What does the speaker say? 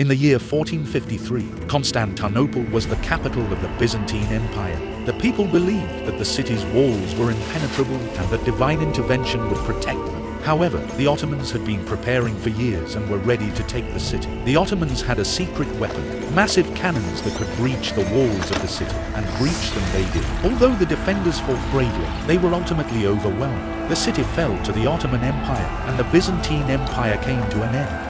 In the year 1453, Constantinople was the capital of the Byzantine Empire. The people believed that the city's walls were impenetrable and that divine intervention would protect them. However, the Ottomans had been preparing for years and were ready to take the city. The Ottomans had a secret weapon, massive cannons that could breach the walls of the city, and breach them they did. Although the defenders fought bravely, they were ultimately overwhelmed. The city fell to the Ottoman Empire, and the Byzantine Empire came to an end.